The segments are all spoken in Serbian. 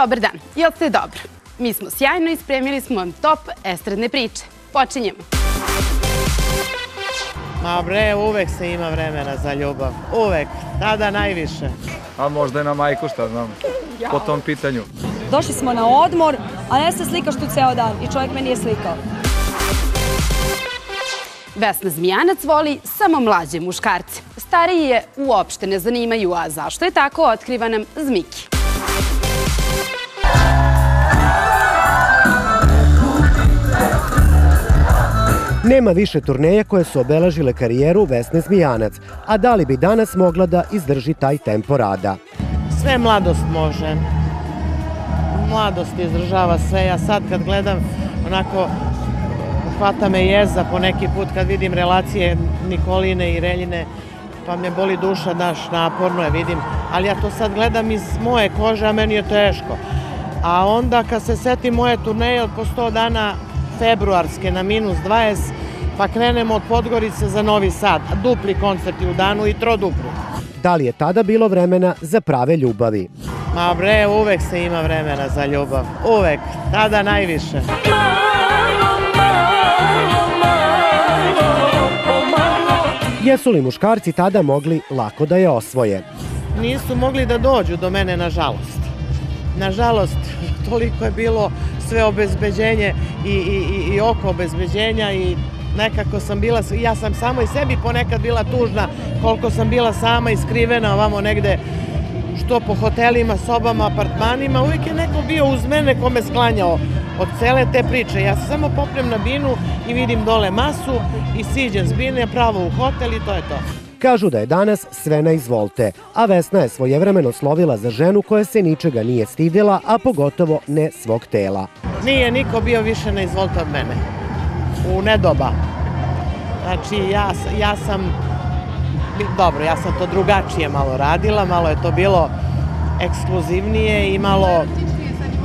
Dobar dan, jel ste dobro? Mi smo sjajno i spremili smo vam top estradne priče. Počinjemo. Ma bre, uvek se ima vremena za ljubav. Uvek. Tada najviše. A možda je na majku, šta znam, po tom pitanju. Došli smo na odmor, a ne se slikaš tu ceo dan i čovjek me nije slikao. Vesna Zmijanac voli samo mlađe muškarce. Stariji je uopšte ne zanimaju, a zašto je tako otkriva nam Zmiki. Nema više turneje koje su obeležile karijeru Vesne Zmijanac, a da li bi danas mogla da izdrži taj tempo rada? Sve mladost može. Mladost izdržava sve. Ja sad kad gledam onako hvata me jeza po neki put kad vidim relacije Nikoline i Reljine, pa me boli duša, daš, naporno je, vidim. Ali ja to sad gledam iz moje kože, a meni je teško. A onda kad se setim moje turneje od po 100 dana februarske na minus 20, pa krenemo od Podgorice za Novi Sad, dupli koncerti u danu i trodupli. Da li je tada bilo vremena za prave ljubavi? Ma bre, uvek se ima vremena za ljubav. Uvek. Tada najviše. Jesu li muškarci tada mogli lako da je osvoje? Nisu mogli da dođu do mene, nažalost. Nažalost, toliko je bilo sve obezbeđenje i, i, i, i oko obezbeđenja i nekako sam bila, ja sam samo i sebi ponekad bila tužna koliko sam bila sama i skrivena ovamo negde što po hotelima, sobama, apartmanima, uvijek je neko bio uz mene ko me sklanjao od cele te priče. Ja se samo popnem na binu i vidim dole masu i siđem s bine pravo u hotel i to je to. Kažu da je danas sve na izvolte, a Vesna je svojevremeno slovila za ženu koja se ničega nije stidila, a pogotovo ne svog tela. Nije niko bio više na izvolte od mene. U nedoba. Znači, ja, ja sam, dobro, ja sam to drugačije malo radila, malo je to bilo ekskluzivnije i malo,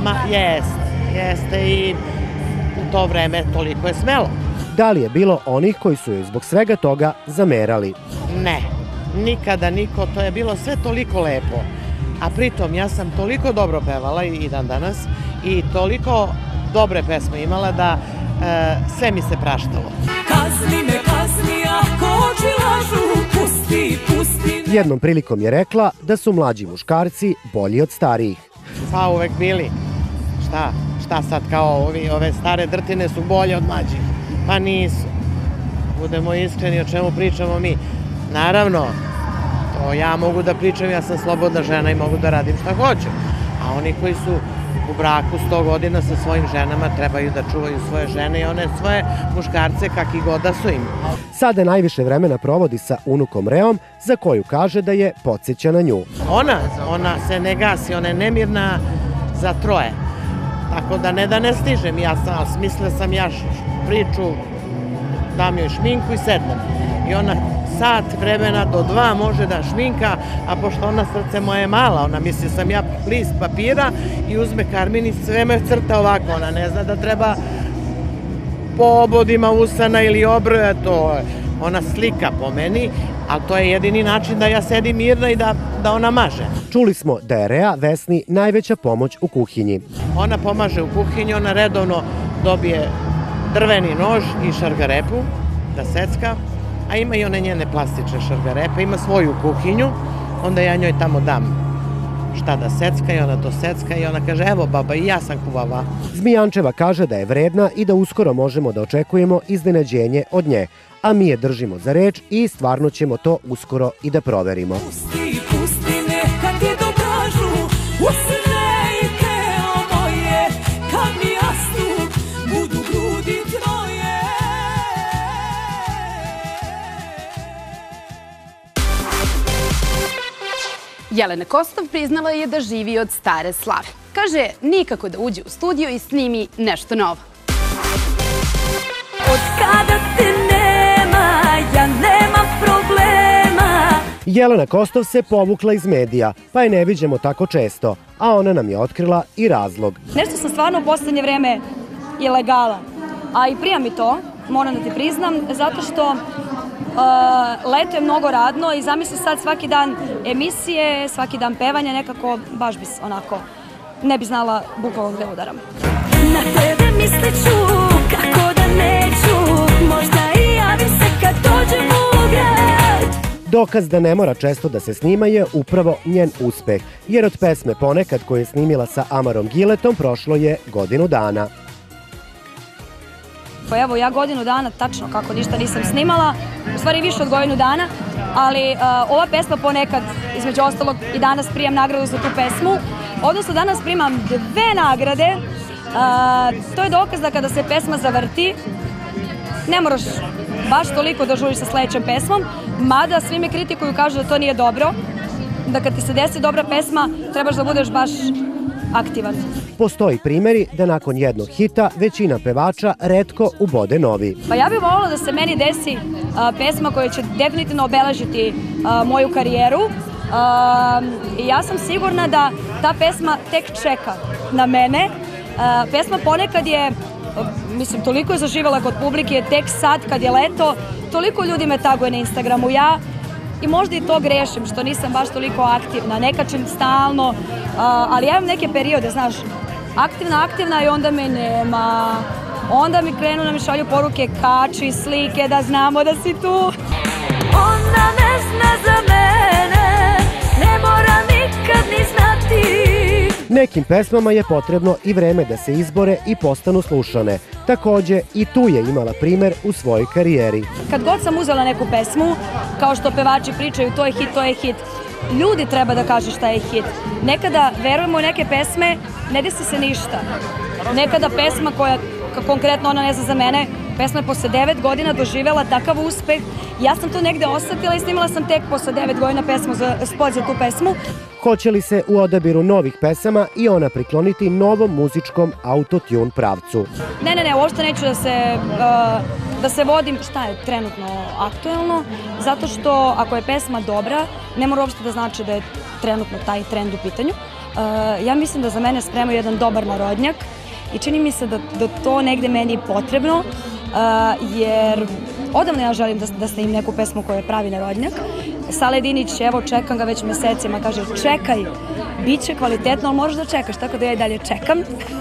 ma, jest, jeste i u to vreme toliko je smelo. Da li je bilo onih koji su joj zbog svega toga zamerali? Ne, nikada niko, to je bilo sve toliko lepo. A pritom ja sam toliko dobro pevala i dan danas i toliko dobre pesme imala da sve mi se praštalo. Kazni me, kazni, ako oči lažu, pusti, pusti. Jednom prilikom je rekla da su mlađi muškarci bolji od starijih. Pa uvek bili. Šta? Šta sad kao ovi, ove stare drtine su bolje od mlađih? Pa nisu. Budemo iskreni o čemu pričamo mi. Naravno, to ja mogu da pričam, ja sam slobodna žena i mogu da radim šta hoću. A oni koji su u braku 100 godina sa svojim ženama trebaju da čuvaju svoje žene i one svoje muškarce kakvi god da su im. Sada najviše vremena provodi sa unukom Reom, za koju kaže da je podsjeća na nju. Ona, ona se ne gasi, ona je nemirna za troje. Tako da ne da ne stižem, ja sam, ali smislila sam ja priču, dam joj šminku i sednem. I ona sat vremena do dva može da šminka, a pošto ona srce moje mala, ona misli sam ja list papira i uzme karmin i sve me crta ovako, ona ne zna da treba po obodima usana ili obroja, to ona slika po meni, ali to je jedini način da ja sedim mirna i da, da ona maže. Čuli smo da je Rea Vesni najveća pomoć u kuhinji. Ona pomaže u kuhinji, ona redovno dobije drveni nož i šargarepu da secka, a ima i one njene plastične šargarepe, ima svoju kuhinju, onda ja njoj tamo dam šta da secka i ona to secka i ona kaže evo baba i ja sam kuvava. Zmijančeva kaže da je vredna i da uskoro možemo da očekujemo iznenađenje od nje, a mi je držimo za reč i stvarno ćemo to uskoro i da proverimo. Pusti, pusti, neka ti dokažu, usnejke Jelena Kostov priznala je da živi od stare slave. Kaže nikako da uđe u studio i snimi nešto novo. Od kada te nema, ja nemam problema. Jelena Kostov se povukla iz medija, pa je ne viđemo tako često, a ona nam je otkrila i razlog. Nešto sam stvarno u poslednje vreme ilegala. A i prija mi to, moram da ti priznam, zato što leto je mnogo radno i zamisli sad svaki dan emisije, svaki dan pevanja, nekako baš bi onako ne bi znala bukvalno gde udaram. Na tebe mislit ću, kako da neću Možda i javim se kad dođem u grad Dokaz da ne mora često da se snima je upravo njen uspeh, jer od pesme Ponekad koju je snimila sa Amarom Giletom prošlo je godinu dana. Pa evo, ja godinu dana, tačno kako ništa nisam snimala, u stvari više od godinu dana, ali uh, ova pesma ponekad, između ostalog, i danas prijam nagradu za tu pesmu, odnosno danas primam dve nagrade, uh, to je dokaz da kada se pesma zavrti, ne moraš baš toliko da žuriš sa sledećom pesmom, mada svi me kritikuju, kažu da to nije dobro, da kad ti se desi dobra pesma, trebaš da budeš baš aktivan. Postoji primeri da nakon jednog hita većina pevača redko ubode novi. Pa ja bih volila da se meni desi a, pesma koja će definitivno obeležiti a, moju karijeru. A, ja sam sigurna da ta pesma tek čeka na mene. A, pesma ponekad je, mislim, toliko je zaživala kod publike, tek sad kad je leto, toliko ljudi me taguje na Instagramu. Ja i možda i to grešim, što nisam baš toliko aktivna, ne kačem stalno, ali ja imam neke periode, znaš, aktivna, aktivna i onda me nema. Onda mi krenu da mi šalju poruke, kači slike, da znamo da si tu. Ona ne zna za mene Ne mora nikad ni znati Nekim pesmama je potrebno i vreme da se izbore i postanu slušane. Takođe, i tu je imala primer u svojoj karijeri. Kad god sam uzela neku pesmu, kao što pevači pričaju, to je hit, to je hit, ljudi treba da kažu šta je hit. Nekada verujemo u neke pesme, ne desi se ništa. Nekada pesma koja, konkretno ona ne zna za mene, pesma je posle 9 godina doživela takav uspeh. Ja sam to negde osetila i snimala sam tek posle 9 godina pesmu za, spot za tu pesmu. Hoće li se u odabiru novih pesama i ona prikloniti novom muzičkom autotune pravcu? Ne, ne, ne, uopšte neću da se, uh, da se vodim šta je trenutno aktuelno, zato što ako je pesma dobra, ne mora uopšte da znači da je trenutno taj trend u pitanju. Uh, ja mislim da za mene spremaju jedan dobar narodnjak i čini mi se da, da to negde meni potrebno, uh, jer odavno ja želim da, da snimim neku pesmu koja je pravi narodnjak. Sale Dinić, evo čekam ga već mesecima, kaže čekaj, bit će kvalitetno, ali možeš da čekaš, tako da ja i dalje čekam.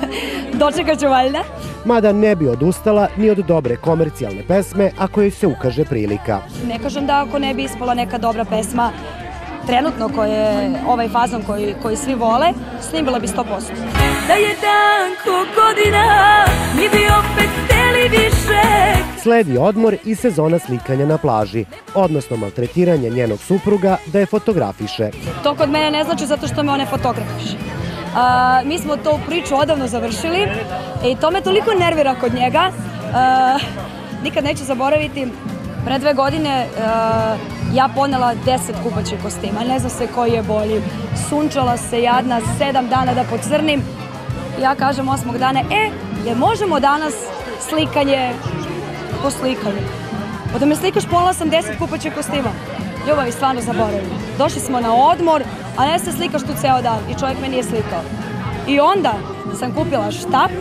Dočekat ću valjda. Mada ne bi odustala ni od dobre komercijalne pesme ako joj se ukaže prilika. Ne kažem da ako ne bi ispala neka dobra pesma trenutno koje je ovaj fazon koji, koji svi vole, snimila bi 100%. Da je dan ko godina Mi bi opet više Sledi odmor i sezona slikanja na plaži, odnosno maltretiranje njenog supruga da je fotografiše. To kod mene ne znači zato što me one fotografiše. A, mi smo to priču odavno završili i to me toliko nervira kod njega. A, nikad neću zaboraviti, pre dve godine a, ja ponela 10 kupaćih kostima, ne zna se koji je bolji. Sunčala se jadna, sedam dana da pocrnim. Ja kažem osmog dana, e, je možemo danas slikanje po slikanju? Pa da me slikaš ponela sam 10 kupaćih kostima. Ljubavi stvarno zaboravim. Došli smo na odmor, a ne se slikaš tu ceo dan i čovjek me nije slikao. I onda sam kupila štap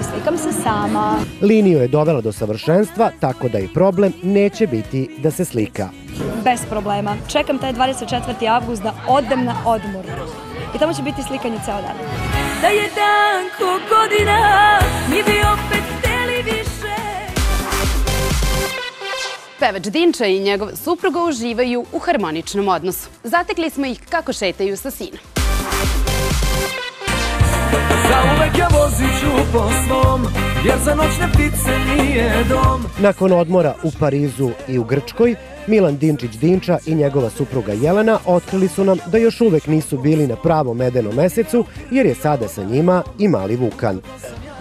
i slikam se sama. Liniju je dovela do savršenstva, tako da i problem neće biti da se slika. Bez problema. Čekam taj 24. avgust da odem na odmor. I tamo će biti slikanje ceo dan. Da je dan ko godina Mi bi opet Pevač Dinča i njegov supruga uživaju u harmoničnom odnosu. Zatekli smo ih kako šetaju sa sinom. Zauvek ja vozit ću po svom Jer za noćne ptice nije dom Nakon odmora u Parizu i u Grčkoj, Milan Dinčić Dinča i njegova supruga Jelena otkrili su nam da još uvek nisu bili na pravom medenom mesecu, jer je sada sa njima i mali Vukan.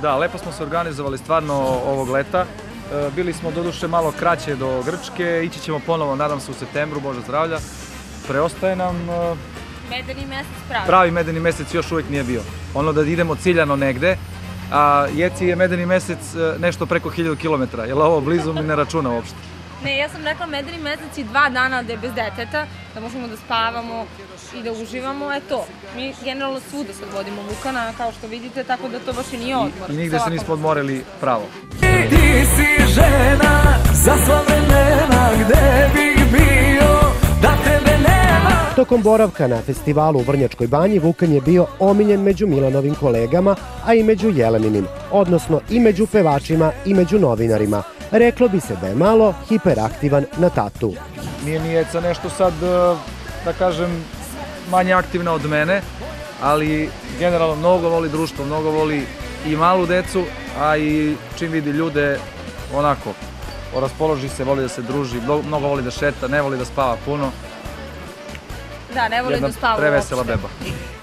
Da, lepo smo se organizovali stvarno ovog leta. E, Bili smo doduše malo kraće do Grčke, ići ćemo ponovo, nadam se u septembru, Bože zdravlja. Preostaje nam e, Medeni mesec pravi. pravi medeni mesec još uvek nije bio. Ono da idemo ciljano negde, a Jeci je medeni mesec e, nešto preko 1000 km, jer ovo blizu mi ne računa uopšte. Ne, ja sam rekla medeni mesec i dva dana da je bez deteta, da možemo da spavamo i da uživamo, e to. Mi generalno svuda sad vodimo Vukana, kao što vidite, tako da to baš i nije odmor. I nigde se nismo odmorili pravo. Ti si žena za sva vremena Gde bih bio Tokom boravka na festivalu u Vrnjačkoj banji Vukan je bio omiljen među Milanovim kolegama, a i među Jeleninim, odnosno i među pevačima i među novinarima. Reklo bi se da je malo hiperaktivan na tatu. Nije ni Eca nešto sad, e, da kažem, manje aktivna od mene, ali generalno mnogo voli društvo, mnogo voli i malu decu, a i čim vidi ljude, onako, raspoloži se, voli da se druži, mno- mnogo voli da šeta, ne voli da spava puno. Da, ne volim Jedna da spavam prevesela uopšte. beba.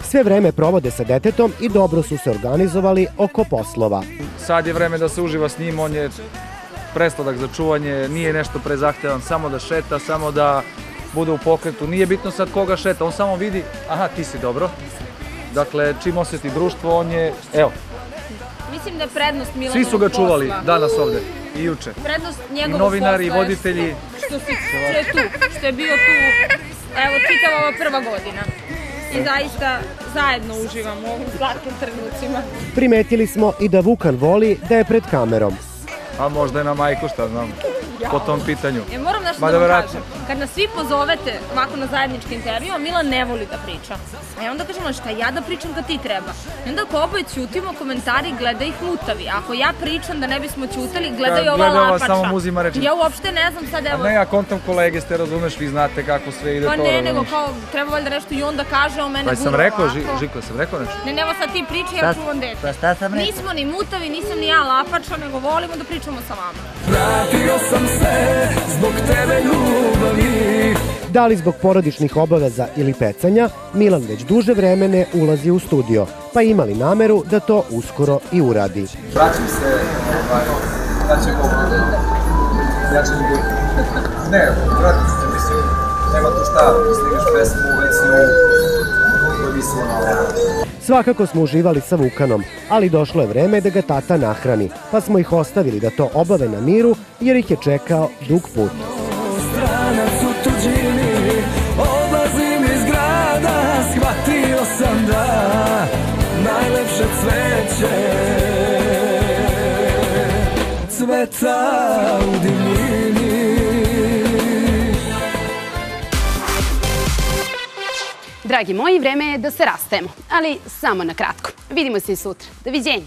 Sve vreme provode sa detetom i dobro su se organizovali oko poslova. Sad je vreme da se uživa s njim, on je presladak za čuvanje, nije nešto prezahtevan, samo da šeta, samo da bude u pokretu. Nije bitno sad koga šeta, on samo vidi, aha, ti si dobro. Dakle, čim osjeti društvo, on je, evo, Mislim da je prednost Milanovog svi su ga čuvali posla. danas ovde i juče. Prednost njegovog I novinari, i posla je voditelji. Što, si, što je tu, što je bio tu, evo, čitava ova prva godina. I zaista zajedno uživamo u ovim slatkim trenucima. Primetili smo i da Vukan voli da je pred kamerom. A možda je na majku, šta znam, po tom pitanju. Ja moram nešto Ma da vam kažem. Kad nas svi pozovete ovako na zajednički intervju, a Milan ne voli da priča. A ja onda kažem, "Ma šta ja da pričam kad ti treba? I onda ako oboje ćutimo, komentari gleda ih mutavi. Ako ja pričam da ne bismo ćutali, gledaju Ja, ova gleda ova, lapača. samo mu uzima reči. Ja uopšte ne znam sad, A evo, ne, ja kontam kolege, ste razumeš, vi znate kako sve ide Pa to. ne, nego kao treba valjda nešto i onda kaže, a mene Pa sam rekao, ovako. Ži- Žiko, sam rekao nešto? Ne, evo sad ti pričaj, ja čuvam dete. Pa šta sam rekao? Nismo ni mutavi, nisam ni ja lapača, nego volimo da pričamo sa vama. Vratio sam se zbog tebe ljubavi Da li zbog porodičnih obaveza ili pecanja, Milan već duže vreme ne ulazi u studio, pa imali nameru da to uskoro i uradi. Vraćam se, ovaj, da će Bog. Ja ću. Ne, vratim se, mislim, nema tu šta, snimaš pesmu, Svakako smo uživali sa Vukanom, ali došlo je vreme da ga tata nahrani, pa smo ih ostavili da to obave na miru jer ih je čekao dug put. Stranac u tuđini iz grada da Najlepše u divljini Dragi moji, vreme je da se rastajemo, ali samo na kratko. Vidimo se i sutra. Doviđenja.